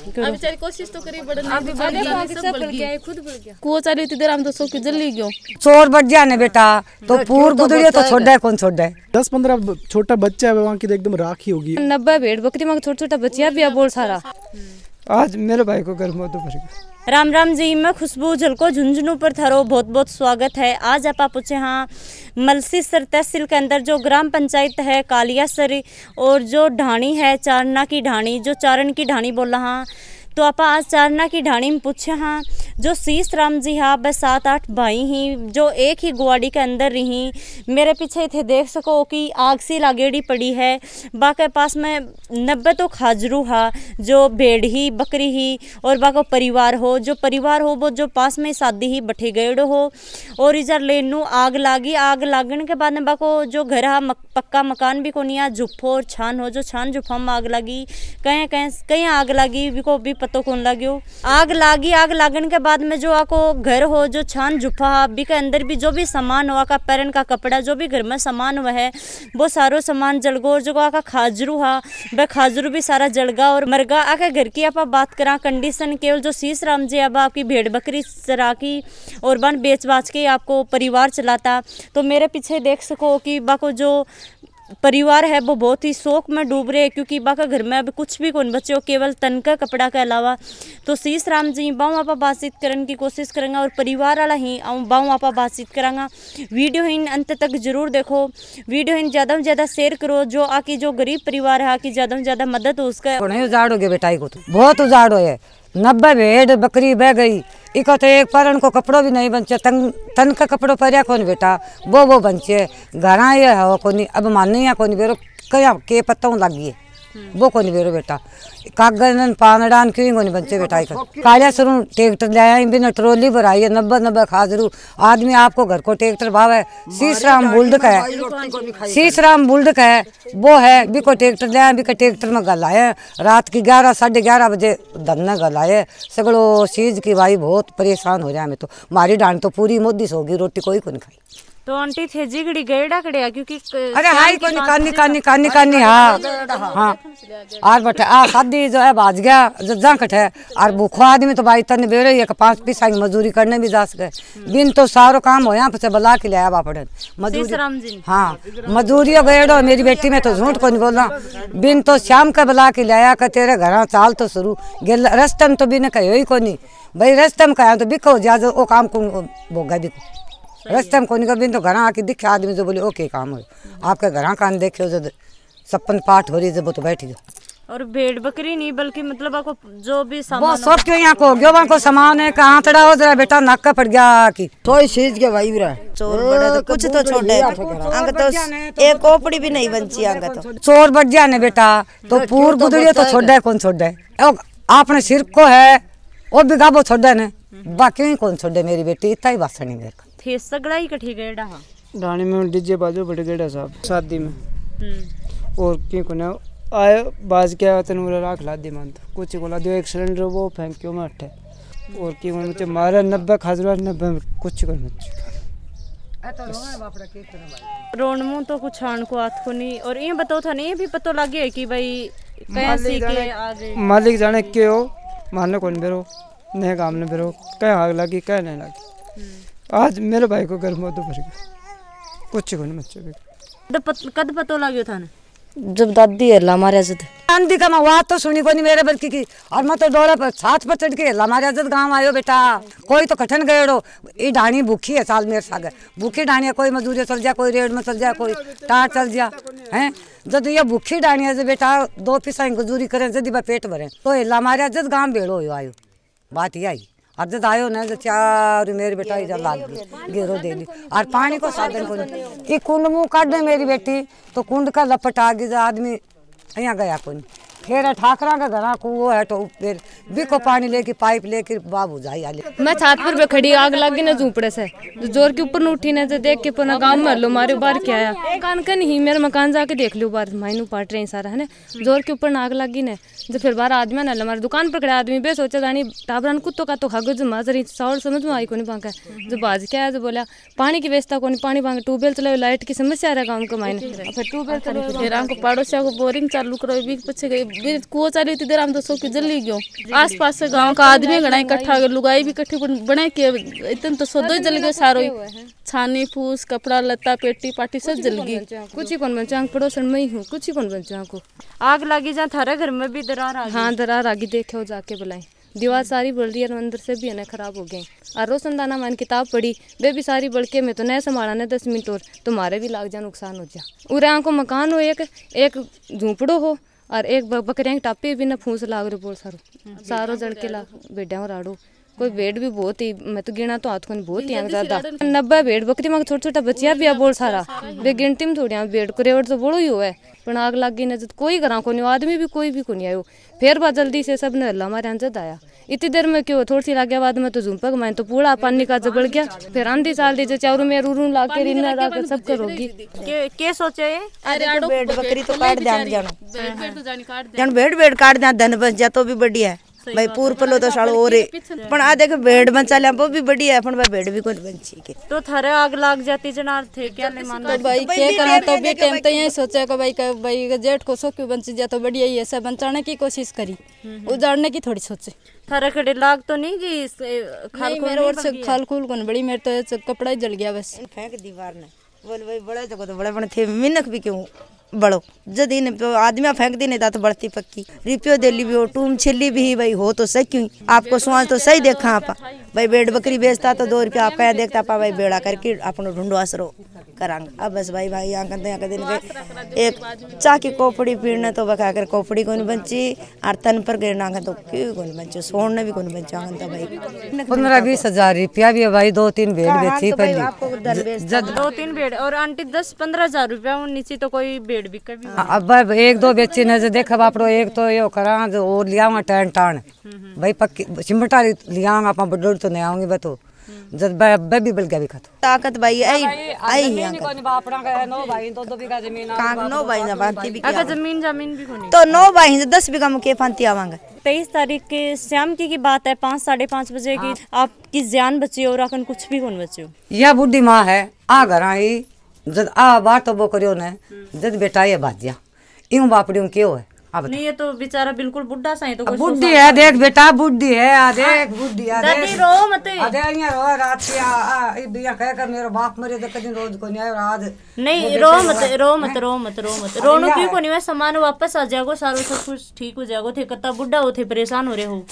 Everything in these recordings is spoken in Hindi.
अब बेचारी कोशिश तो करी बड़ा अभी बढ़ गया। सब बढ़ गया खुद बढ़ गया। कुआ चाली थी देर हम तो सो के जल्दी गयो चोर बढ़ गया ने बेटा। तो पूर तो छोड़ कौन छोड़ दे दस पंद्रह छोटा बच्चा है वहाँ की तो एकदम राखी होगी। नब्बे भेड़ बकरी में छोटा छोटा बच्चिया भी बोल बहुत सारा। आज मेरे भाई को गर्म तो भर गया। राम राम जी, मैं खुशबू झलको झुंझुनू पर थरो बहुत बहुत स्वागत है। आज आप पूछे हाँ मलसीसर तहसील के अंदर जो ग्राम पंचायत है कालियासर और जो ढाणी है, चारना की ढाणी, जो चारण की ढाणी बोला रहा तो आप आज चारना की ढाणी में पूछे हाँ जो शीश राम जी हाँ बस सात आठ भाई ही जो एक ही गुआड़ी के अंदर रही मेरे पीछे थे देख सको कि आग सी लागेड़ी पड़ी है। बाके पास में नब्बे तो खाजरू हा जो भेड़ ही बकरी ही और बाको परिवार हो जो परिवार हो वो जो पास में शादी ही बठे गए हो। और इधर लेनू आग लागी आग लागने के बाद में बाको जो घर हा मक, पक्का मकान भी कोनी जुफो और छान हो जो छान जुफा में आग लगी कहीं कहीं कहीं आग लगी भी को भी पतो कौन लग्यो। आग लागी, आग लागने के बाद में जो आको घर हो, जो छान जुफा बी के अंदर भी जो भी सामान हुआ का पैरन का कपड़ा, जो भी घर में सामान हुआ है, वो सारो सामान जल गो और जो आका खाजरू हा वह खाजरू भी सारा जलगा और मरगा। आके घर की आप बात करा कंडीशन केवल जो शीश राम जी अब आपकी भेड़ बकरी चरा की और बन बेच बाच के आपको परिवार चलाता। तो मेरे पीछे देख सको कि बाको जो परिवार है वो बहुत ही शोक में डूब रहे हैं, क्योंकि बाका घर में अभी कुछ भी कौन बचे हो केवल तन का कपड़ा के अलावा। तो शीश राम जी, बाऊ आप बातचीत करने की कोशिश करेंगे और परिवार वाला ही बाऊ आप बातचीत करांगा। वीडियो इन अंत तक ज़रूर देखो। वीडियो इन ज़्यादा से ज़्यादा शेयर करो, जो आकी जो गरीब परिवार है, आकी ज़्यादा से ज़्यादा मदद हो उसका। उजाड़ोगे बेटा को तो बहुत उजाड़ो है नब्बे भेड़ बकरी बह गई। इको तो एक परन को कपड़ो भी नहीं बचे तन तन का कपड़ो परिया कौन बेटा। वो वो बनचे। घर ये हो कोनी, अब मानिया कोनी, बेरो क्या, के पत्तों लगी वो कोनी बेरो बेटा कागजन पानडान क्यों कोनी बच्चे बेटा कालिया सरू ट्रैक्टर ले आए बिना ट्रोली भराई है नब्बे नब्बे खाजरू आदमी आपको घर को ट्रैक्टर भाव है शीश राम का है शीश राम का है वो है भी को ट्रैक्टर ले आए भी ट्रैक्टर में गल आए रात की ग्यारह साढ़े ग्यारह बजे धन्ना गल आए सगड़ो चीज़ की भाई बहुत परेशान हो जाए हमें तो मारी डांड तो पूरी मोदी सोगी रोटी कोई को नहीं खाई तो आंटी थे जिगड़ी गेड़ा कड़िया क्योंकि अरे हाई को निकालनी कानी कानी कानी हाँ। हाँ। और बटे आ शादी जो है बाज गया जो जा कटे और भूखो आदमी तो भाई तन बेड़े ये पाँच पैसा की मजदूरी करने भी जा सके। बिन तो सारो काम हो यहाँ पे बला के लिया बा पड़े मजदूरी हाँ मजदूरी गएड़ो मेरी बेटी में तो झूठ को नहीं बोलना। बिन तो शाम का बला के लिया कर तेरे घर चाल तो शुरू। गेल रस्ते में तो बिन कहो ही को नहीं भाई रस्ते में कहा तो बिको जा वो काम को भोगा बिको। रस्ते में कोनी कभी तो घर आके दिखे आदमी जो बोले ओके काम हो। आपके घर कान देखे जो सपन पाठ हो रही है वो तो बैठ जाओ। और भेड़ बकरी नहीं बल्कि मतलब आपको जो भी सामान सब क्यों यहाँ को गयो को सामान है कहाँ तड़ा हो जरा बेटा नाक का पड़ गया की तो चीज़ के भाई बुरा चोर बड़े तो कुछ तो छोड़े अंग तो एक कोपड़ी भी नहीं बची अंग तो। चोर बढ़ गया ने बेटा तो पूर गुदड़िए तो छोड़ कौन छोड़ आपने सिर को है वो भी गाबो छोड़ ने? बाकी कौन छोड़ मेरी बेटी इतना ही बासनी मेरे को। थे सगड़ा ही कठी गेड़ा हा। डाणी में डीजे बाजो बड़े गेड़ा साहब शादी में। और क्यों को ना आए बाज क्या तन मुरा राख ला दी मान तो कुछ को ला दियो एक सिलेंडर वो फेंक क्यों में अठे और क्यों को मुझे मारा नब्बे खाजरा नब्बे कुछ कर मत रोन मुँह तो कुछ आन को हाथ को नहीं। और ये बताओ था नहीं भी पता लगे कि भाई कैसे के आगे। मालिक जाने क्यों मारने कौन बेरो नहीं काम ने बेरो। कहीं आग लगी कहीं नहीं लगी। आज मेरे भाई को घर में तो भर गया। कुछ को नहीं बच्चे कद पतो लाग्यो था जब दादी हेला मारे जद आंधी का मैं बात तो सुनी कोनी मेरे बल्कि की और मैं तो डोले पर छात पर चढ़ के हेला मारे जद गाँव आयो बेटा। कोई तो कठन गएड़ो। ये ढाणी भूखी है साल मेरे सागे भूखी ढाणी है कोई मजदूरी चल जाए कोई रेड में चल जाए कोई टार चल जाए हैं? जब ये भूखी ढाणी है बेटा दो पिसा मजदूरी करें जद पेट भरे तो हेला मारे जद गाँव बेड़ो आयो। बात ये आई। दायो आयो ना तो चार मेरी बेटा इधर लाग गई घेरो दे ली और पानी को साधन को नहीं। कुंड मुँह काट दे मेरी बेटी तो कुंड का लपट आ गई आदमी यहाँ गया कौन फिर ठाकरा का घरा को वो है तो फिर बिको पानी लेके पाइप लेके बाबू जाई आले। मैं छात पर खड़ी आग लगी ना झूपड़े से। ज़ोर के ऊपर उठी ना तो देख के पुनः गाँव में लो मारे बाहर क्या आया मकान का नहीं मेरे मकान जाके देख लो बाहर माइनू पाट रहे सारा है ना? ज़ोर के ऊपर आग लगी ना जो फिर बाहर आदमी ना हमारे दुकान पर खड़ा आदमी बे सोचा जानी टाबरान कुत्तो का तो खागो जो माजरी सौर समझ में आई को नहीं पाका जो बाज क्या है जो बोला पानी की व्यवस्था को नहीं पानी पांगे ट्यूबवेल चलाओ लाइट की समस्या रहा गाँव के मायने। फिर ट्यूबवेल चलाओ फिर हमको पड़ोसिया को बोरिंग चालू करो भी पीछे गई कुओं चाली थी देर हम तो सो के जल्दी गयो आस पास से गाँव का आदमी घना इकट्ठा हो लुगाई भी इकट्ठी बन- के इतन तो सो जल गयो सारो। छानी फूस कपड़ा लत्ता पेटी पाटी सब जल गई। कुछ ही कौन बचा पड़ोसन में ही हूँ कुछ ही कौन बचा आंखो आग लगी जहाँ थारे घर में भी दरार आ हाँ दरार आगे देखे जाके बुलाए दीवार सारी बढ़ रही है अंदर से भी है खराब हो गए। और रोशनदाना मैंने किताब पढ़ी वे भी सारी बढ़ के मैं तो नहीं संभाला ना दस मिनट और तुम्हारे भी लाग जा नुकसान हो जा। उरे आँखों मकान हो एक एक झूंपड़ो हो और एक बकरिया की टापी भी ना फूस लाग रहे बोल सारो। सारो जड़ के ला बेडिया राड़ो कोई भेड़ भी बहुत ही मैं तो गिना तो हाथ को बहुत ही ज़्यादा। नब्बे भेड़ बकरी में छोटा छोटा बचिया भी आ बोल सारा। वे गिनती में थोड़ी भेड़ को रेवड़ तो बड़ो ही हुआ है पर आग लग गई न कोई करा को नहीं आदमी भी कोई भी को नहीं आयो। फिर बाद जल्दी से सबने हल्ला मारे अंजद आया। इतनी देर में क्यों? थोड़ी सी लागे बाद में तो झुंपक मैं तो पूरा पानी का जबड़ गया। फिर आंधी चाल दीजिए जो चारू में रू ला के रिना ला के सब करोगी के, के सोचे? अरे भेड़ बकरी तो काट जान जानो। बेड भेड़ तो काट जन भेड़ भेड़ काट दिया धन बस जा तो भी बढ़िया है। भाई पूर पलो तो सालो और पण आ देख भेड़ बचा लिया वो भी बढ़िया है पण भाई भेड़ भी कोई बंची के तो थारे आग लग जाती जनार थे क्या नहीं मान तो भाई क्या करा तो भी टाइम तो यही सोचा कि भाई का भाई जेठ को सो क्यों बच जा तो बढ़िया ही ऐसा बचाने की कोशिश करी। उजाड़ने की थोड़ी सोचे। थारे खड़े लाग तो नहीं गई खाल मेरे और से खाल खूल कौन बड़ी मेरे तो कपड़ा ही जल गया बस। फेंक दीवार ने बोल भाई बड़े तो तो बड़े बड़े थे मिनक भी क्यों? बड़ो जद इन आदमी फेंक दी, नहीं था तो बढ़ती पक्की। रिपियो दे ली भी हो, टूम छिली भी भाई, हो तो सही क्यों? आपको सुहा तो सही देखा आप। भाई, बेड बकरी बेचता तो दो रुपया आपका देखता पा, भाई, बेड़ा करके अपनो ढूंढो आसरो। करांग। अब बस भाई भाई यहाँ कहते यहाँ दिन के एक चा की कोपड़ी पीड़ने तो बका कर कोपड़ी को बची और तन पर गिरना तो क्यों को बचो? सोने भी को बचा तो भाई। पंद्रह बीस हज़ार रुपया भी है भाई दो तीन भेड़ बेची पहले। दो तीन बेड और आंटी दस पंद्रह हज़ार रुपया वो नीचे तो कोई बेड बिका भी अब अब एक दो बेची न देख बापड़ो एक तो यो करा और लिया टैन टान भाई पक्की चिमटा लिया आप बडोर तो नहीं आऊँगी बतो जब बे बे भी बल गया भी खातो। ताकत भाई आई आई ही कोनी बापड़ा का नौ भाई दो दो बीघा ज़मीन कांग नो भाई ना बांती भी अगर ज़मीन ज़मीन भी कोनी। तो नौ भाई से दस बीघा में के फांती आवांगे? तेईस तारीख के शाम की की बात है पाँच साढ़े पाँच बजे की। आपकी जान बची और आखन कुछ भी कौन बचे हो। यह बुढ़ी माँ है आ घर आई जद आ बात तो वो करियो ने जद बेटा ये बाजिया। यूँ बापड़ी क्यों है? नहीं ये तो बेचारा बिल्कुल बुढ़ा सा है तो बुढ़ी है देख बेटा बुढ़ी है आ देख बुढ़ी आ दादी देख। रो मत। आ दे यहाँ रो रात से आ बिया कह कर मेरा बाप मरे तो कदी रोज को नहीं आज नहीं रो मत रो मत रो मत रो मत। रोनो क्यों को नहीं मैं सामान वापस आ जाएगा सारो सब कुछ ठीक हो जाएगा थे कत्ता बुढ़ा हो थे परेशान हो रहे हो।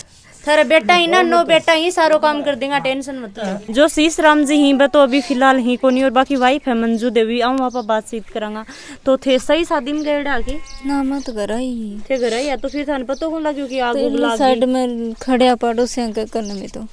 थारे बेटा ही ना नो बेटा ही सारो काम कर देगा टेंशन मत लो। जो शीश राम जी ही तो अभी फ़िलहाल ही कोनी और बाकी वाइफ है मंजू देवी आऊँ वहाँ बातचीत करांगा। तो थे सही शादी में गए डाके? ना मत घर आई थे घर या तो फिर थाने पता होगा लगे आगे साइड में खड़े पड़ोसियों के करने में तो।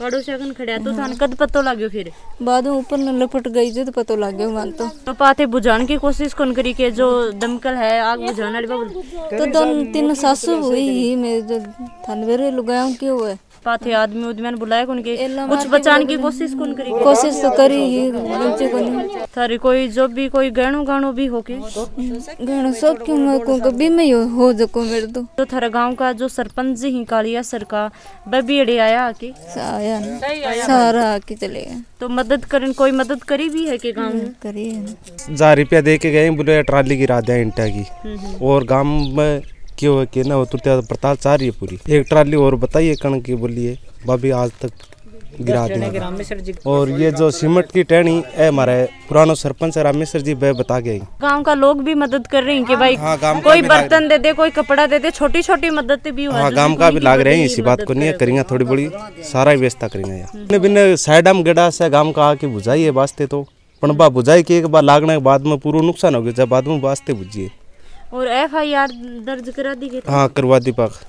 पड़ोसी अगन खड़िया तो थाने कद पतो लाग्यो फिर बाद में ऊपर न लपट गई जो तो पता लग गया मान तो तो पाते बुझाने की कोशिश कौन करी के जो दमकल है आग बुझाने वाली तो दोनों तीन सासू हुई ही मैं जो थान वेरे लुगाऊं क्यों पाथे आदमी उदमी ने बुलाया कौन के कुछ बचाने की कोशिश कौन करी। कोशिश तो करी ही बच्चे को नहीं। थारी कोई जो भी कोई गहणो गाणो भी होके। घणो सो क्यों मैं को कभी में हो- हो जको मेरे तो। तो थारा गाँव का जो सरपंच जी ही कालिया सर का वह भी अड़े आया आके। आया ना। सारा आके चले गए। तो मदद करन कोई मदद करी भी है के गाँव में? करी है। हज़ार रुपया दे के गए बोले ट्राली गिरा दिया इंटा की। और गाँव में क्यों है कि ना वो तुरते पड़ताल चाह रही है पूरी। एक ट्राली और बताइए कण की बोलिए। भाभी आज तक गिरा दिया। और ये जो सीमेंट की टहनी है हमारे पुराना सरपंच है रामेश्वर जी वह बता गए। गाँव का लोग भी मदद कर रहे हैं कि भाई हाँ, कोई बर्तन दे दे कोई कपड़ा दे दे छोटी छोटी मदद भी हाँ गाँव का भी लाग रहे हैं इसी बात को नहीं करेंगे थोड़ी बड़ी सारा व्यवस्था करेंगे यार। बिन बिन साइड में गेड़ा से गाँव का आके बुझाई है वास्ते तो। पण बा बुझाई के एक बार लागने के बाद में पूरा नुकसान हो गया जब बाद में वास्ते बुझिए। और एफ़ आई आर दर्ज करा दी गई हाँ करवा दी पाक।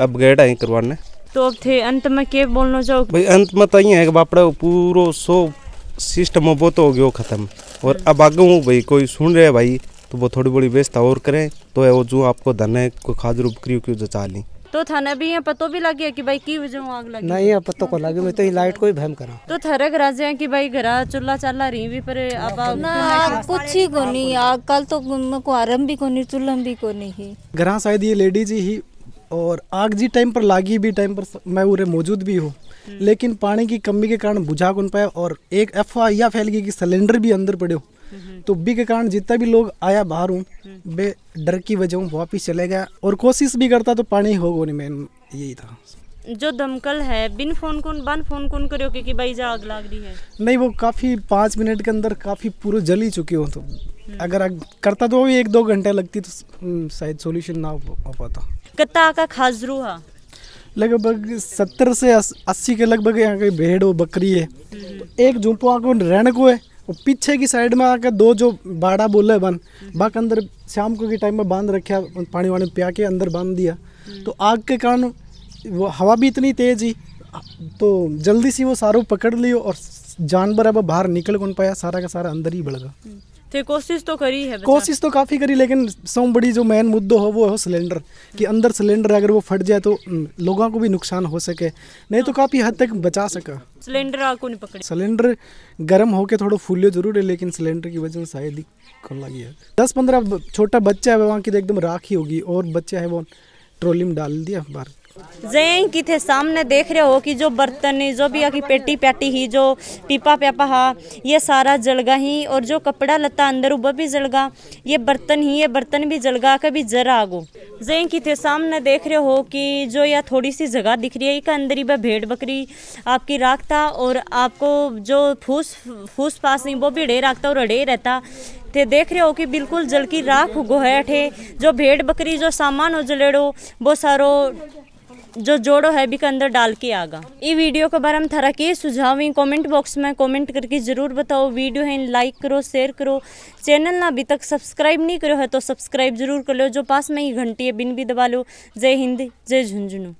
अब गेट आई करवाने। तो अब थे अंत में के बोलना चाहो? भाई अंत में तो ये है कि बापड़ा पूरो सो सिस्टम वो तो हो गया खत्म। और अब आगे हूँ भाई कोई सुन रहे भाई तो वो थोड़ी बड़ी व्यवस्था और करें। तो है वो जो आपको धन है कोई खाद रूप बकरी क्यों जचा ली? तो थाना भी यहाँ पतो भी लग गया कि भाई की वजह आग लगी नहीं यहाँ पत्तों को लगे मैं तो ही लाइट को ही भैम करा। तो थरक राजे हैं कि भाई घरा चूल्हा चाला रही भी पर अब आग ना आग कुछ ही को नहीं आग कल तो को आरम भी को नहीं चूल्हा भी को नहीं ही। घर शायद ये लेडीज़ ही और आग जी टाइम पर लागी भी टाइम पर मैं उरे मौजूद भी हूँ। लेकिन पानी की कमी के कारण बुझा कौन पाया और एक अफवाह यह फैल गई कि सिलेंडर भी अंदर पड़े हो। तो बी के कारण जितना भी लोग आया बाहर हूँ बे डर की वजह हूँ वापिस चले गया। और कोशिश भी करता तो पानी होगा नहीं मेन यही था। जो दमकल है बिन फ़ोन कौन बन फ़ोन कौन करो कि भाई जा आग लाग रही है? नहीं वो काफ़ी पाँच मिनट के अंदर काफ़ी पूरा जल ही चुके हो तो अगर अग- करता तो भी एक दो घंटे लगती तो हम्म, शायद सोल्यूशन ना हो हो पाता। कत्ता का खाजरू हा? लगभग सत्तर से अस्सी के लगभग यहाँ की भेड़ और बकरी है। तो एक झुंपो आको रहने को है और पीछे की साइड में आकर दो जो बाड़ा बोले बन बाक अंदर शाम को के टाइम में बाँध रखा पानी वाणी पिया के अंदर बाँध दिया। तो आग के कारण वो हवा भी इतनी तेज ही तो जल्दी से वो सारों पकड़ लियो और जानवर अब बाहर निकल कौन पाया सारा का सारा अंदर ही बढ़ गया। तो कोशिश तो करी है कोशिश तो काफ़ी करी लेकिन सब बड़ी जो मेन मुद्दो हो वो है सिलेंडर कि अंदर सिलेंडर अगर वो फट जाए तो लोगों को भी नुकसान हो सके। नहीं तो काफ़ी हद तक बचा सका। सिलेंडर आग को नहीं पकड़े। सिलेंडर गर्म होके थोड़ा फूलियो ज़रूर है लेकिन सिलेंडर की वजह से शायद ही खुल गया दस पंद्रह छोटा बच्चा है वहाँ की तो एकदम राख ही होगी और बच्चा है वो ट्रॉली में डाल दिया बाहर। जय की थे, सामने देख रहे हो कि जो बर्तन जो भी की पेटी पैटी ही, जो पीपा प्यापा हा, ये सारा जलगा ही, और जो कपड़ा लता अंदर वो भी जलगा। ये बर्तन ही, ये बर्तन भी जलगा कभी जरा आगो। जय की थे, सामने देख रहे हो कि जो यह थोड़ी सी जगह दिख रही है, एक अंदर ही वह भेड़ बकरी आपकी राख था और आपको जो फूस फूस पास नहीं, वो भी अड़े राखता और अड़े रहता। थे देख रहे हो कि बिल्कुल जल की राख उगो है, अठे। जो भेड़ बकरी, जो सामान हो जलेड़ो वो सारो जो जोड़ो है, भी के अंदर डाल के आगा। ये वीडियो के बारे में थारा के सुझाव ही, कमेंट बॉक्स में कमेंट करके ज़रूर बताओ। वीडियो है, लाइक करो, शेयर करो। चैनल ना अभी तक सब्सक्राइब नहीं करो है तो सब्सक्राइब ज़रूर कर लो। जो पास में ही घंटी है, बिन भी दबा लो। जय हिंद, जय झुंझुनू।